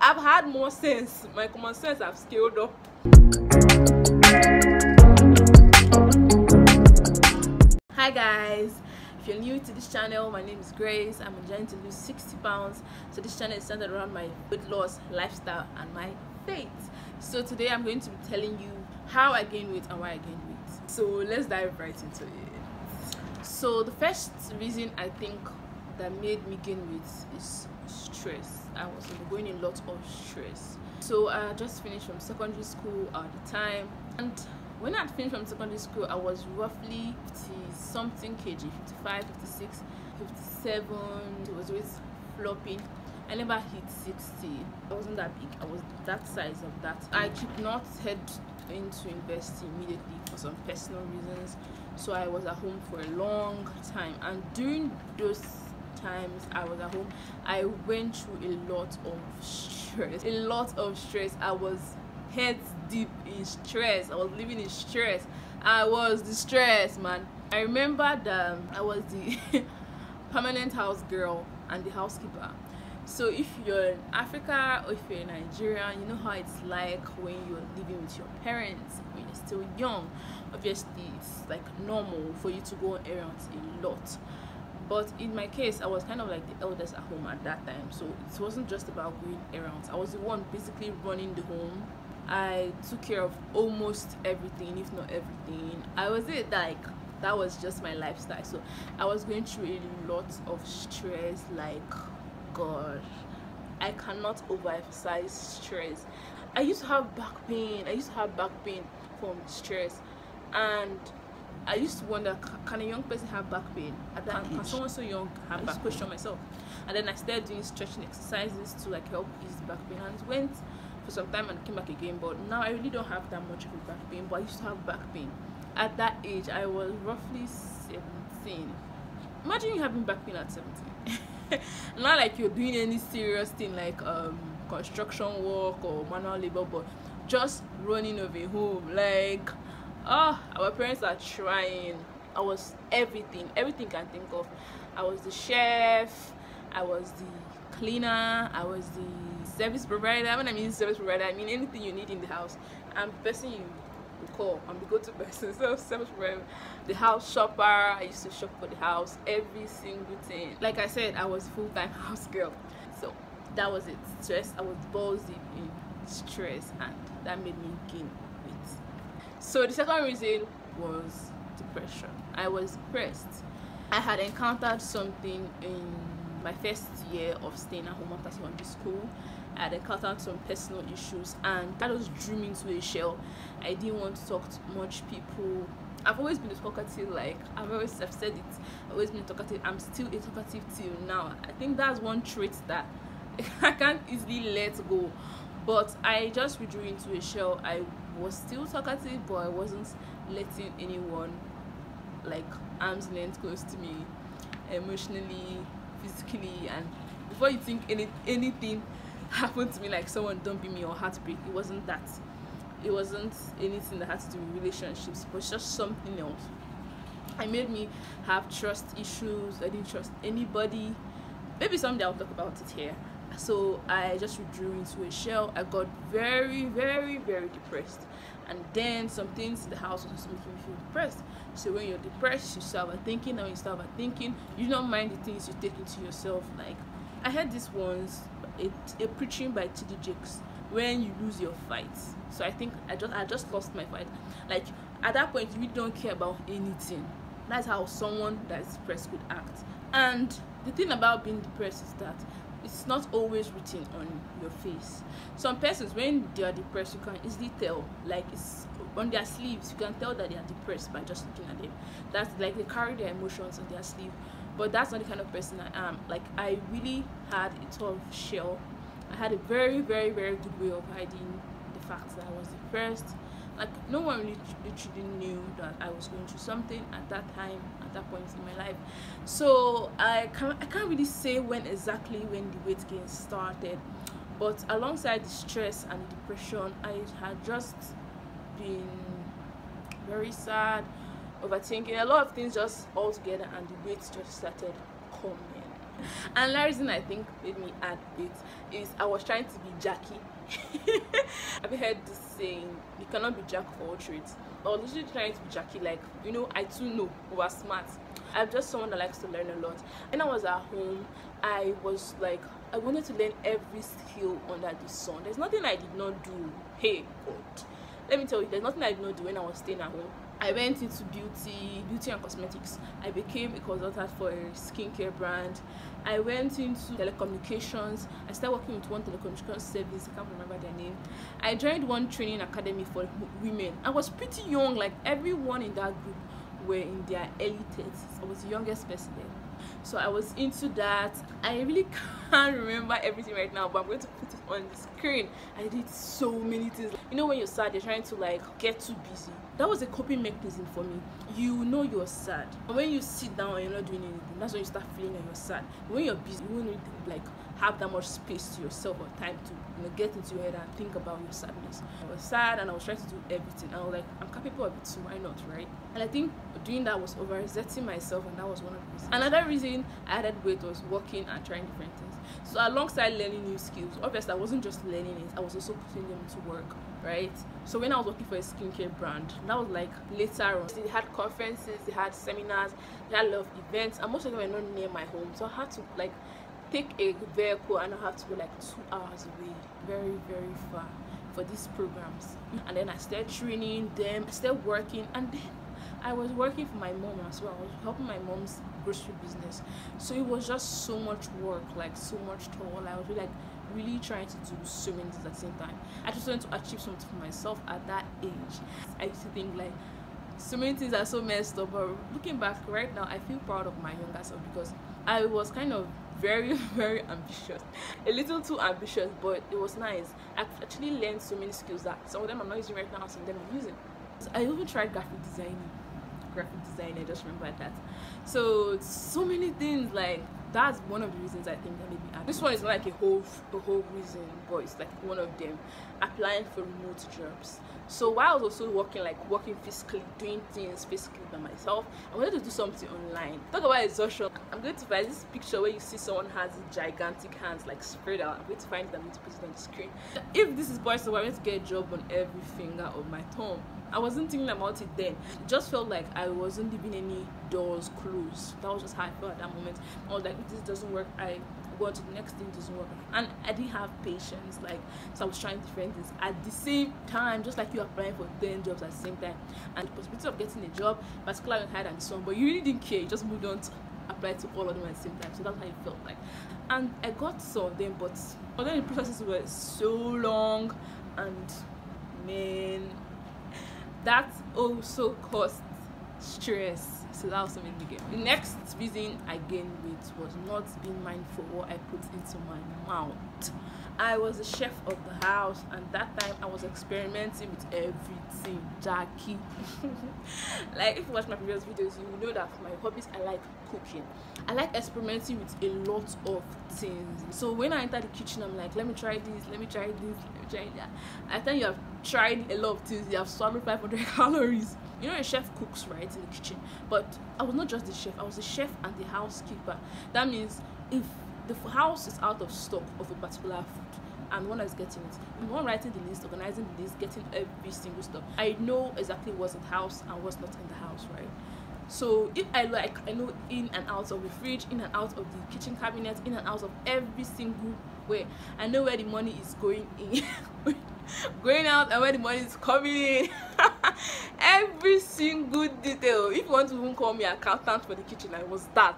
I've had more sense. My common sense have scaled up. Hi guys, if you're new to this channel, my name is Grace. I'm trying to lose 60 pounds. So this channel is centered around my weight loss, lifestyle, and my faith. So today I'm going to be telling you how I gain weight and why I gain weight. So let's dive right into it. So the first reason I think that made me gain weight is stress. I was undergoing a lot of stress. So I just finished from secondary school at the time. And when I finished from secondary school I was roughly 50 something kg 55 56 57 it was always flopping. I never hit 60 I wasn't that big. I was that size of that. I could not head into university immediately for some personal reasons. So I was at home for a long time. And during those times I was at home I went through a lot of stress. A lot of stress. I was head deep in stress. I was living in stress. I was distressed man. I remember that um, i was the permanent house girl and the housekeeper. So if you're in africa or if you're in nigeria you know how it's like when you're living with your parents when you're still young. Obviously it's like normal for you to go on errands a lot but in my case i was kind of like the eldest at home at that time so it wasn't just about going errands i was the one basically running the home I took care of almost everything, if not everything. I was it like that was just my lifestyle. So I was going through a lot of stress, like gosh. I cannot overemphasize stress. I used to have back pain. I used to have back pain from stress. And I used to wonder, can a young person have back pain? At that, can someone so young have back question myself? And then I started doing stretching exercises to like help ease back pain. And it went for some time and came back again but now i really don't have that much of a back pain but i used to have back pain at that age i was roughly 17 imagine you having back pain at 17 not like you're doing any serious thing like um construction work or manual labor but just running of a home like oh our parents are trying. I was everything everything I can think of. I was the chef i was the cleaner i was the service provider. When i mean service provider i mean anything you need in the house. I'm the person you call. I'm the go-to person. So service provider the house shopper. I used to shop for the house every single thing. Like i said i was full-time house girl. So that was it. Stress i was balls deep in stress and that made me gain so the second reason was depression i was depressed i had encountered something in my first year of staying at home after secondary school I had encountered some personal issues and that just drew me into a shell. I didn't want to talk to much people. I've always been a talkative, like I've always I've said it, I've always been talkative. I'm still a talkative till now. I think that's one trait that I can't easily let go. But I just withdrew into a shell. I was still talkative, but I wasn't letting anyone like arms length close to me emotionally, physically, and before you think any anything happened to me like someone dumping me or heartbreak it wasn't that. It wasn't anything that had to do with relationships but just something else. It made me have trust issues i didn't trust anybody. Maybe someday i'll talk about it here so i just withdrew into a shell i got very very very depressed and then some things in the house also making me feel depressed so when you're depressed you start thinking and when you start thinking you don't mind the things you take into yourself like i had this once a, a preaching by TD Jakes when you lose your fight. So I think I just I just lost my fight. Like at that point you really don't care about anything. That's how someone that's depressed could act. And the thing about being depressed is that it's not always written on your face. Some persons when they are depressed you can easily tell. Like it's on their sleeves, you can tell that they are depressed by just looking at them. That's like they carry their emotions on their sleeve but that's not the kind of person I am. Like I really had a tough shell. I had a very, very, very good way of hiding the fact that I was depressed. Like no one really literally knew that I was going through something at that time, at that point in my life. So I can't I can't really say when exactly when the weight gain started. But alongside the stress and the depression, I had just been very sad overthinking a lot of things just all together and the weight just started coming and another reason I think made me add it is I was trying to be Jackie. Have you heard this saying? You cannot be Jack of all trades. I was literally trying to be Jackie, like, you know, I too know who are smart. I'm just someone that likes to learn a lot. When I was at home, I was like, I wanted to learn every skill under the sun. There's nothing I did not do. Hey, God. Let me tell you, there's nothing I did not do when I was staying at home. I went into beauty, beauty and cosmetics. I became a consultant for a skincare brand. I went into telecommunications. I started working with one telecommunications service. I can't remember their name. I joined one training academy for women. I was pretty young, like everyone in that group were in their early 30s. I was the youngest person there. So I was into that. I really can't remember everything right now, but I'm going to put it on the screen. I did so many things. You know when you're sad, you're trying to like get too busy that was a coping mechanism for me you know you're sad when you sit down and you're not doing anything that's when you start feeling that you're sad when you're busy you won't like have that much space to yourself or time to you know, get into your head and think about your sadness. I was sad and i was trying to do everything. I was like i'm capable of it so why not right? And i think doing that was overexerting myself and that was one of the reasons. Another reason i added weight was working and trying different things. So alongside learning new skills obviously i wasn't just learning it i was also putting them to work right? So when i was working for a skincare brand that was like later on. They had conferences they had seminars they had a lot of events and most of them were not near my home. So i had to like take a vehicle and i have to go like two hours away very very far for these programs and then i started training them i started working and then I was working for my mom as well. I was helping my mom's grocery business. So it was just so much work, like so much toll. I was really, like really trying to do so many things at the same time. I just wanted to achieve something for myself at that age. I used to think like so many things are so messed up, but looking back right now, I feel proud of my younger self because I was kind of very very ambitious. A little too ambitious but it was nice. I actually learned so many skills that some of them i'm not using right now some of them i'm using. I even tried graphic designing. Graphic design i just remember that. So so many things like that's one of the reasons I think that maybe this one is not like a whole a whole reason but it's like one of them. Applying for remote jobs. So while I was also working like working physically doing things physically by myself I wanted to do something online. Talk about exhaustion. I'm going to find this picture where you see someone has gigantic hands like spread out. I'm going to find it I'm going to put it on the screen. If this is possible I'm going to get a job on every finger of my thumb I wasn't thinking about it then. Just felt like I wasn't leaving any doors closed. That was just how I felt at that moment. I was like, if this doesn't work, I go to the next thing doesn't work. And I didn't have patience. Like so I was trying different things at the same time, just like you applying for 10 jobs at the same time. And the possibility of getting a job, particularly higher than this one, but you really didn't care, you just moved on to apply to all of them at the same time. So that's how it felt like. And I got some of them, but then the processes were so long and man that also caused stress. So that was something big the next reason i gained weight was not being mindful what i put into my mouth i was the chef of the house and that time i was experimenting with everything jackie. Like if you watch my previous videos you know that my hobbies i like cooking. I like experimenting with a lot of things. So when i enter the kitchen i'm like let me try this let me try this let me try that. I think you have tried a lot of things you have swallowed 500 calories. You know a chef cooks right in the kitchen. But i was not just the chef i was the chef and the housekeeper. That means if the house is out of stock of a particular food and one is getting it. The one writing the list organizing the list getting every single stuff. I know exactly what's in the house and what's not in the house right? So if i like i know in and out of the fridge in and out of the kitchen cabinet in and out of every single way. I know where the money is going in. Going out and where the money is coming in. Every single detail. If you want to even call me accountant for the kitchen i was that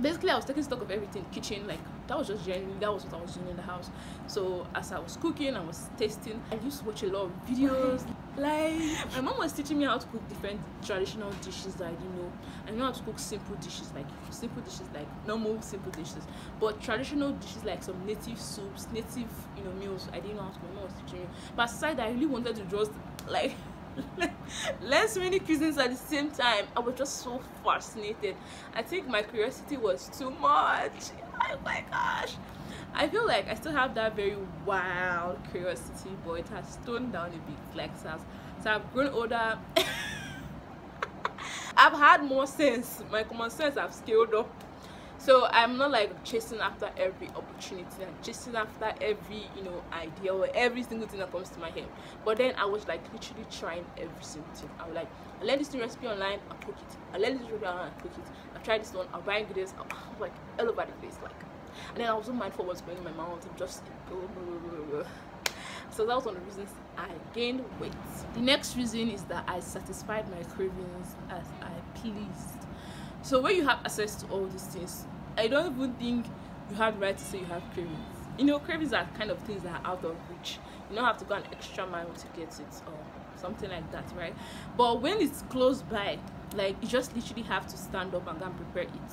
basically i was taking stock of everything kitchen like that was just generally that was what i was doing in the house. So as i was cooking i was tasting i used to watch a lot of videos. Like my mom was teaching me how to cook different traditional dishes that i didn't know i know how to cook simple dishes like simple dishes like normal simple dishes. But traditional dishes like some native soups native you know meals i didn't know how to my mom was teaching me. But aside i really wanted to just like learn so many cuisines at the same time. I was just so fascinated. I think my curiosity was too much. Oh my gosh. I feel like i still have that very wild curiosity but it has toned down a bit like so, so i've grown older. I've had more sense. My common sense have scaled up so i'm not like chasing after every opportunity and chasing after every you know idea or every single thing that comes to my head. But then i was like literally trying every single thing. I was like i learned this new recipe online i'll cook it. I learned this recipe online i'll cook it. I've tried this one i'll buy ingredients. I was like all over the place like. And then i was so mindful what's going in my mouth and just so that was one of the reasons i gained weight. The next reason is that i satisfied my cravings as i pleased. So when you have access to all these things I don't even think you have the right to say you have cravings. You know, cravings are kind of things that are out of reach. You don't have to go an extra mile to get it or something like that, right? But when it's close by, like you just literally have to stand up and go and prepare it.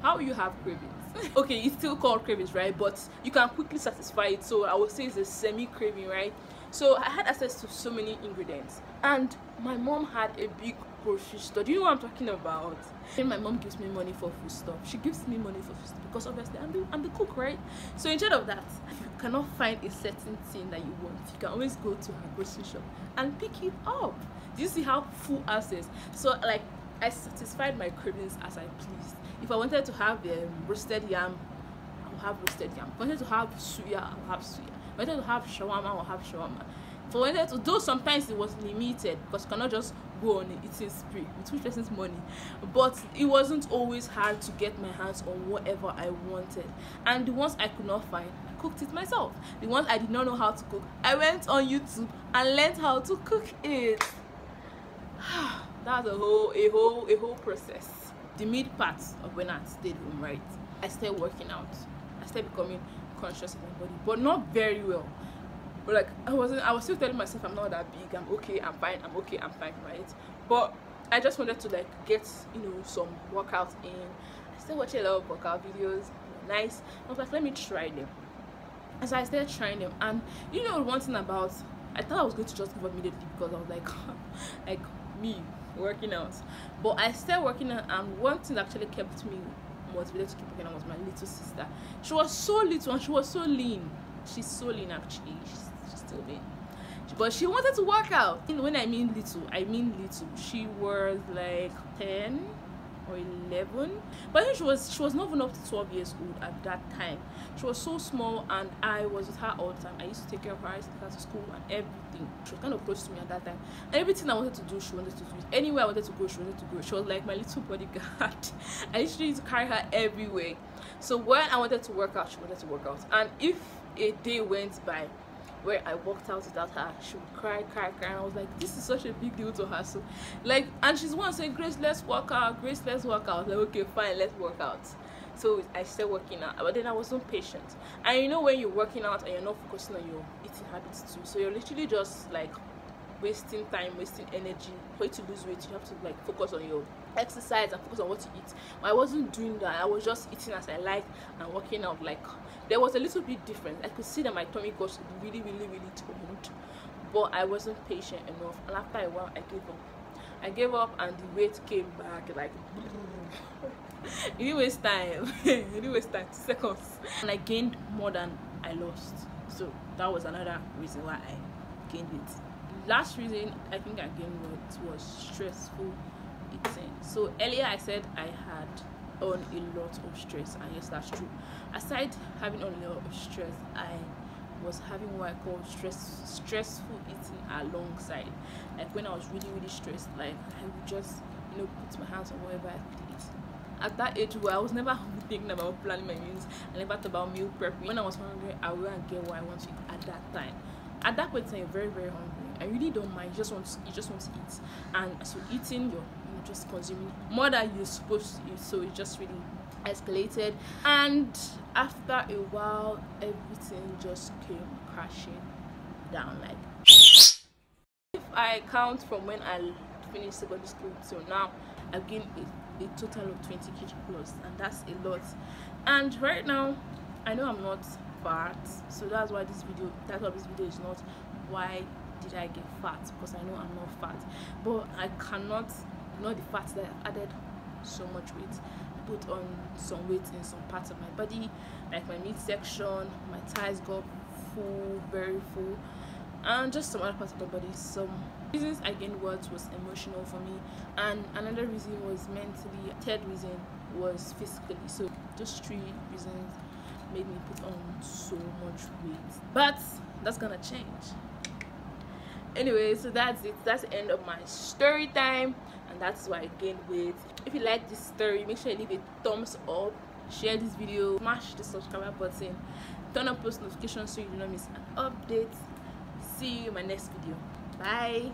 How you have cravings? okay, it's still called cravings, right? But you can quickly satisfy it. So I would say it's a semi craving, right? So I had access to so many ingredients, and my mom had a big grocery store. Do you know what I'm talking about? My mom gives me money for food stuff, she gives me money for food stuff because obviously I'm the, I'm the cook, right? So instead of that, if you cannot find a certain thing that you want, you can always go to her grocery shop and pick it up. Do you see how full access? So like I satisfied my cravings as I pleased. If I wanted to have um, roasted yam, I'll have roasted yam. If I wanted to have suya, I'll have suya. If I wanted to have shawarma, I'll have shawarma. I wanted to, though sometimes it was limited because you cannot just go on an eating spree with which person's money but it wasn't always hard to get my hands on whatever i wanted. And the ones i could not find i cooked it myself. The ones i did not know how to cook i went on youtube and learned how to cook it. That's a whole a whole a whole process. The mid part of when i stayed home right? I started working out. I started becoming conscious of my body but not very well but like I wasn't I was still telling myself I'm not that big, I'm okay, I'm fine, I'm okay, I'm fine, right? But I just wanted to like get, you know, some workouts in. I still watch a lot of workout videos, nice. I was like, let me try them. And so I started trying them and you know one thing about I thought I was going to just give up immediately because I was like like me working out. But I started working out and one thing that actually kept me motivated to keep working out was my little sister. She was so little and she was so lean. She's so lean actually. She's still mean but she wanted to work out. When i mean little i mean little. She was like 10 or 11 but she was she was not even up to 12 years old at that time. She was so small and i was with her all the time. I used to take care of her i used to take her to school and everything. She was kind of close to me at that time. Everything i wanted to do she wanted to do anywhere i wanted to go she wanted to go. She was like my little bodyguard. I used to carry her everywhere. So when i wanted to work out she wanted to work out. And if a day went by where I walked out without her, she would cry, cry, cry. And I was like, this is such a big deal to her. So, like, and she's one saying, Grace, let's work out. Grace, let's work out. Like, okay, fine, let's work out. So I started working out, but then I wasn't patient. And you know, when you're working out and you're not focusing on your eating habits too, so you're literally just like wasting time, wasting energy. For you to lose weight, you have to like focus on your exercise and focus on what you eat. But I wasn't doing that. I was just eating as I like and working out like there was a little bit different. I could see that my tummy got really, really, really toned, but I wasn't patient enough. And after a while, I gave up. I gave up, and the weight came back like. it didn't waste time. didn't waste time. Two seconds, and I gained more than I lost. So that was another reason why I gained it. Last reason I think weight was stressful eating. So earlier I said I had on a lot of stress and yes that's true. Aside having on a lot of stress i was having what i call stress stressful eating alongside. Like when i was really really stressed like i would just you know put my hands on whatever i could eat. At that age where i was never thinking about planning my meals. I never thought about meal prep. When i was hungry i and get what i want to eat at that time. At that point i'm very very hungry i really don't mind you just want to, you just want to eat. And so eating your just consuming more than you're supposed to eat so it just really escalated. And after a while everything just came crashing down like if i count from when i finished secondary school till now i've gained a, a total of 20 kg plus and that's a lot. And right now i know i'm not fat so that's why this video that's why this video is not why did i get fat because i know i'm not fat. But i cannot not the fact that I've added so much weight put on some weight in some parts of my body like my midsection my thighs got full very full and just some other parts of the body. Some reasons i gained weight was emotional for me and another reason was mentally third reason was physically. So those three reasons made me put on so much weight. But that's gonna change anyway so that's it. That's the end of my story time and that's why i gained weight if you like this story make sure you leave a thumbs up share this video smash the subscribe button turn on post notifications so you do not miss an update. See you in my next video. Bye